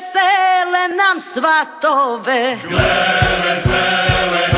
vesele nam svatove. Gle vesele nam svatove.